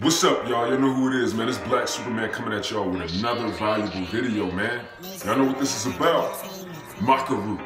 What's up, y'all? Y'all know who it is, man. It's Black Superman coming at y'all with another valuable video, man. Y'all know what this is about. Maca root.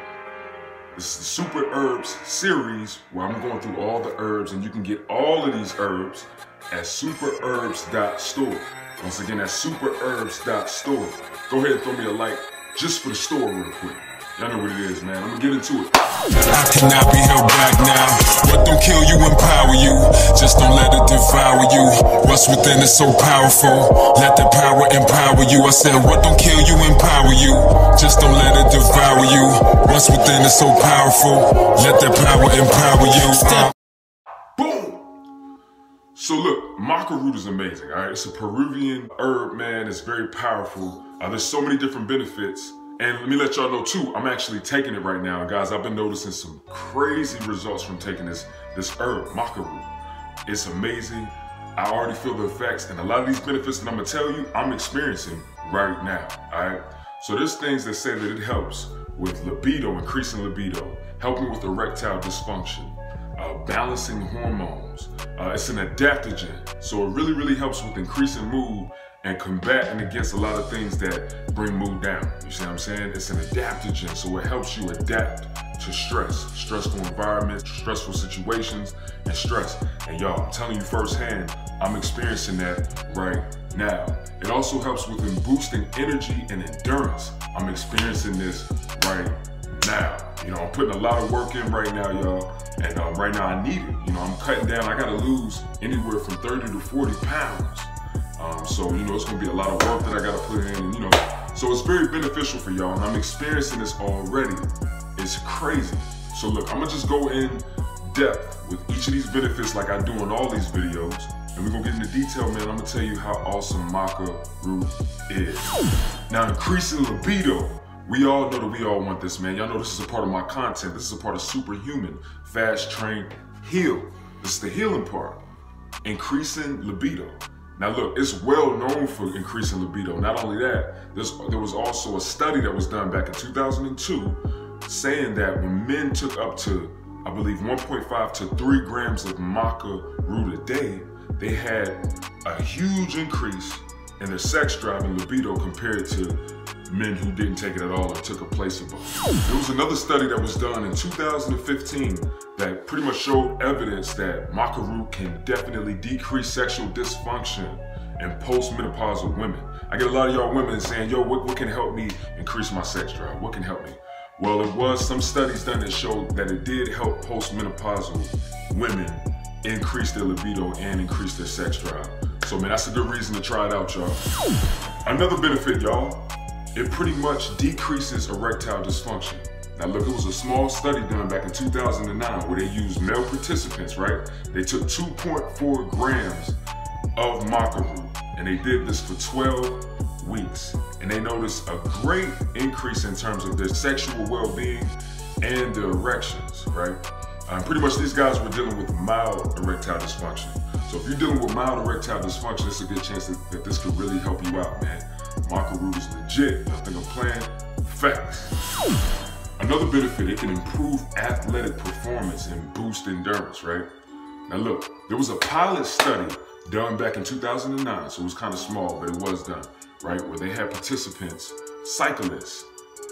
This is the Super Herbs series where I'm going through all the herbs, and you can get all of these herbs at superherbs.store. Once again, at superherbs.store. Go ahead and throw me a like just for the store real quick. Y'all know what it is, man. I'm gonna get into it. I cannot be held back now. What don't kill you, empower you. Just don't let it devour you. What's within is so powerful. Let the power empower you. I said, what don't kill you, empower you. Just don't let it devour you. What's within is so powerful. Let the power empower you. Uh, Boom! So look, maca root is amazing, all right? It's a Peruvian herb, man. It's very powerful. Uh, there's so many different benefits. And let me let y'all know too, I'm actually taking it right now. Guys, I've been noticing some crazy results from taking this, this herb, maca root. It's amazing. I already feel the effects and a lot of these benefits that I'm gonna tell you, I'm experiencing right now, all right? So there's things that say that it helps with libido, increasing libido, helping with erectile dysfunction, uh, balancing hormones. Uh, it's an adaptogen, so it really, really helps with increasing mood and combating against a lot of things that bring mood down. You see what I'm saying? It's an adaptogen, so it helps you adapt to stress, stressful environments, stressful situations, and stress. And y'all, I'm telling you firsthand, I'm experiencing that right now. It also helps with boosting energy and endurance. I'm experiencing this right now. You know, I'm putting a lot of work in right now, y'all. And um, right now I need it. You know, I'm cutting down. I gotta lose anywhere from 30 to 40 pounds. Um, so, you know, it's gonna be a lot of work that I gotta put in, and you know, so it's very beneficial for y'all, and I'm experiencing this already. It's crazy. So look, I'm gonna just go in depth with each of these benefits like I do in all these videos, and we're gonna get into detail, man. I'm gonna tell you how awesome maca root is. Now, increasing libido. We all know that we all want this, man. Y'all know this is a part of my content. This is a part of Superhuman, Fast Train, Heal. This is the healing part. Increasing libido. Now look, it's well known for increasing libido. Not only that, there was also a study that was done back in 2002 saying that when men took up to, I believe, 1.5 to 3 grams of maca root a day, they had a huge increase in their sex drive and libido compared to men who didn't take it at all or took a placebo. There was another study that was done in 2015 that pretty much showed evidence that maca root can definitely decrease sexual dysfunction in postmenopausal women. I get a lot of y'all women saying, yo, what, what can help me increase my sex drive? What can help me? Well, it was some studies done that showed that it did help postmenopausal women increase their libido and increase their sex drive. So man, that's a good reason to try it out, y'all. Another benefit, y'all, it pretty much decreases erectile dysfunction. Now look, it was a small study done back in 2009 where they used male participants, right? They took 2.4 grams of maca root and they did this for 12 weeks. And they noticed a great increase in terms of their sexual well-being and their erections, right? Um, pretty much these guys were dealing with mild erectile dysfunction. So if you're dealing with mild erectile dysfunction, it's a good chance that, that this could really help you out, man. Maca root is legit. Nothing I'm. Facts. Another benefit, it can improve athletic performance and boost endurance, right? Now look, there was a pilot study done back in 2009, so it was kind of small, but it was done, right? Where they had participants, cyclists,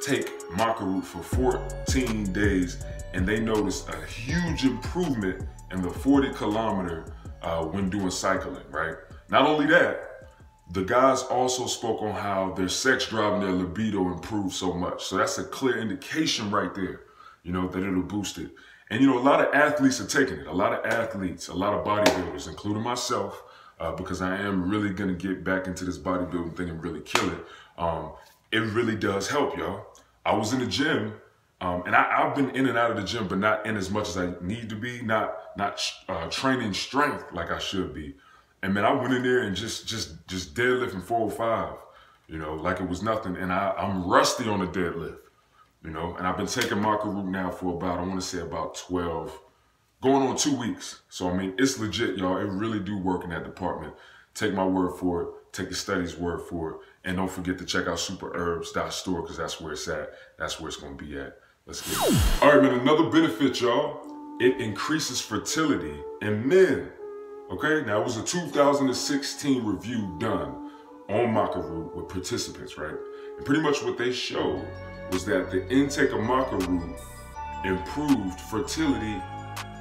take maca root for 14 days, and they noticed a huge improvement in the 40 kilometer uh, when doing cycling, right? Not only that, the guys also spoke on how their sex drive and their libido improved so much. So that's a clear indication right there, you know, that it'll boost it. And, you know, a lot of athletes are taking it. A lot of athletes, a lot of bodybuilders, including myself, uh, because I am really going to get back into this bodybuilding thing and really kill it. Um, it really does help, y'all. I was in the gym, um, and I, have been in and out of the gym, but not in as much as I need to be, not not uh, training strength like I should be. And man, I went in there and just just just deadlifting 405, you know, like it was nothing. And I, I'm rusty on the deadlift, you know, and I've been taking maca root now for about, I want to say about 12, going on two weeks. So I mean, it's legit, y'all. It really do work in that department. Take my word for it. Take the study's word for it. And don't forget to check out superherbs.store because that's where it's at. That's where it's going to be at. Let's get it. All right, man, another benefit, y'all. It increases fertility in men. Okay, now it was a 2016 review done on maca root with participants, right? And pretty much what they showed was that the intake of maca root improved fertility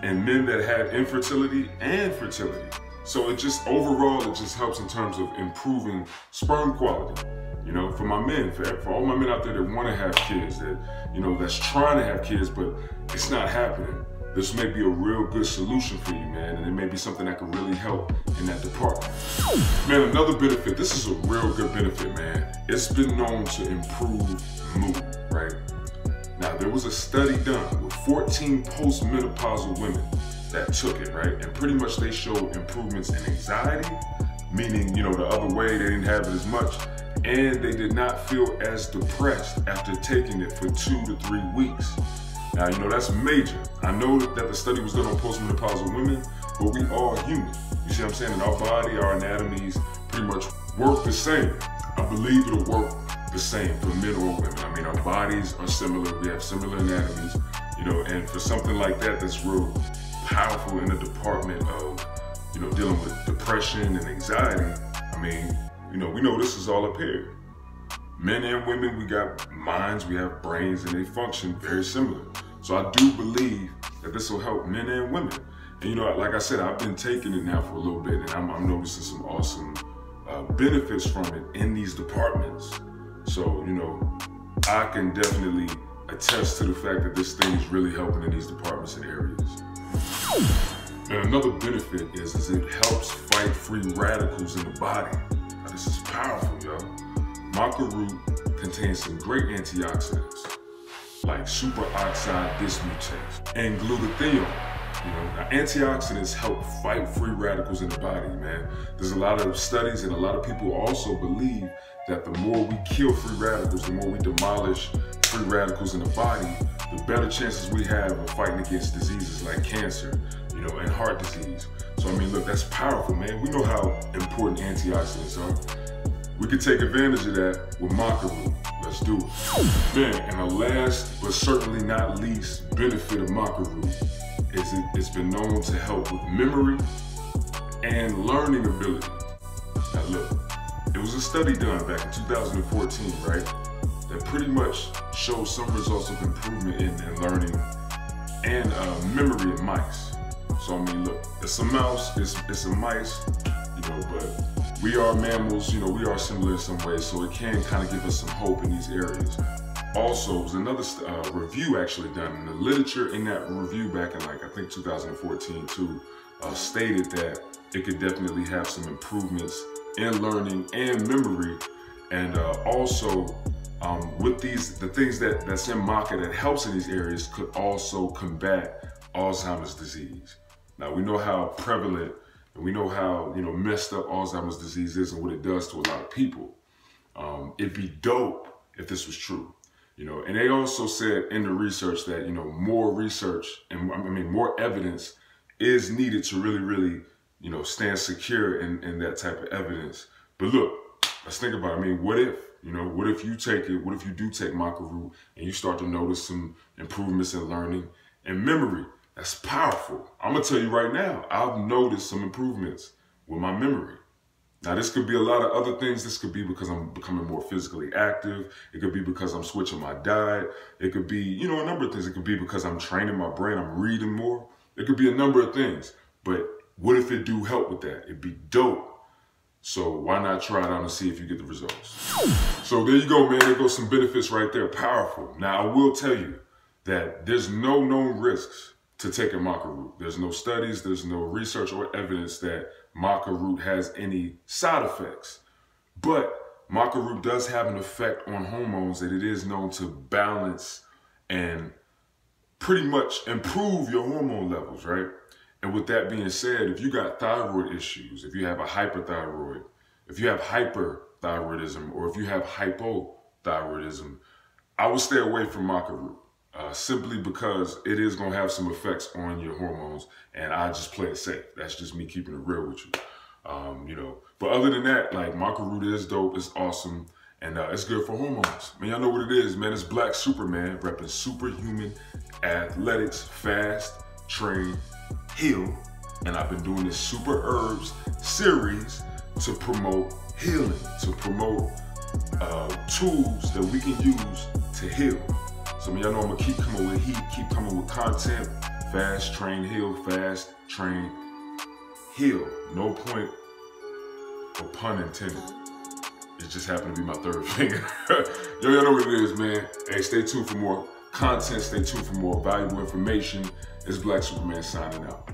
in men that had infertility and fertility. So it just overall, it just helps in terms of improving sperm quality. You know, for my men, for, for all my men out there that want to have kids, that, you know, that's trying to have kids, but it's not happening. This may be a real good solution for you, man, and it may be something that can really help in that department. Man, another benefit, this is a real good benefit, man. It's been known to improve mood, right? Now, there was a study done with 14 postmenopausal women that took it, right? And pretty much they showed improvements in anxiety, meaning, you know, the other way they didn't have it as much, and they did not feel as depressed after taking it for two to three weeks. Now, you know, that's major. I know that the study was done on postmenopausal women, but we are human. You see what I'm saying? And our body, our anatomies pretty much work the same. I believe it'll work the same for men or women. I mean, our bodies are similar. We have similar anatomies, you know, and for something like that that's real powerful in the department of, you know, dealing with depression and anxiety, I mean, you know, we know this is all up here. Men and women, we got minds, we have brains, and they function very similar. So I do believe that this will help men and women. And you know, like I said, I've been taking it now for a little bit, and I'm, I'm noticing some awesome uh, benefits from it in these departments. So, you know, I can definitely attest to the fact that this thing is really helping in these departments and areas. And another benefit is, is it helps fight free radicals in the body. Now, this is powerful, y'all. Maca root contains some great antioxidants like superoxide dismutase and glutathione. You know, now, antioxidants help fight free radicals in the body, man. There's a lot of studies and a lot of people also believe that the more we kill free radicals, the more we demolish free radicals in the body, the better chances we have of fighting against diseases like cancer, you know, and heart disease. So I mean, look, that's powerful, man. We know how important antioxidants are. We can take advantage of that with maca root. Let's do it. Man, and the last but certainly not least benefit of maca root is it, it's been known to help with memory and learning ability. Now look, it was a study done back in 2014, right? That pretty much showed some results of improvement in, in learning and uh, memory in mice. So I mean, look, it's a mouse, it's, it's a mice, you know, but we are mammals, you know, we are similar in some ways, so it can kind of give us some hope in these areas. Also, was another uh, review actually done in the literature in that review back in like, I think 2014 too, uh, stated that it could definitely have some improvements in learning and memory. And uh, also um, with these, the things that, that's in maca that helps in these areas could also combat Alzheimer's disease. Now we know how prevalent and we know how, you know, messed up Alzheimer's disease is and what it does to a lot of people. Um, it'd be dope if this was true. You know, and they also said in the research that, you know, more research and I mean, more evidence is needed to really, really you know, stand secure in, in that type of evidence. But look, let's think about it. I mean, what if, you know, what if you take it, what if you do take maca root and you start to notice some improvements in learning and memory? That's powerful. I'm gonna tell you right now, I've noticed some improvements with my memory. Now, this could be a lot of other things. This could be because I'm becoming more physically active. It could be because I'm switching my diet. It could be, you know, a number of things. It could be because I'm training my brain, I'm reading more. It could be a number of things. But what if it do help with that? It'd be dope. So why not try it out and see if you get the results? So there you go, man. There goes some benefits right there. Powerful. Now I will tell you that there's no known risks to taking maca root. There's no studies, there's no research or evidence that maca root has any side effects. But maca root does have an effect on hormones that it is known to balance and pretty much improve your hormone levels, right? And with that being said, if you got thyroid issues, if you have a hyperthyroid, if you have hyperthyroidism, or if you have hypothyroidism, I would stay away from maca root. Uh, simply because it is going to have some effects on your hormones and I just play it safe. That's just me keeping it real with you. Um, you know, but other than that, like maca root is dope. It's awesome. And uh, it's good for hormones. Man, y'all know what it is, man. It's Black Superman repping superhuman athletics, fast, train, heal, and I've been doing this Super Herbs series to promote healing, to promote uh, tools that we can use to heal. So, y'all know I'm gonna keep coming with heat, keep coming with content. Fast, train, heal, fast, train, heal. No point or pun intended. It just happened to be my third finger. Yo, y'all know what it is, man. Hey, stay tuned for more content. Stay tuned for more valuable information. It's Black Superman signing out.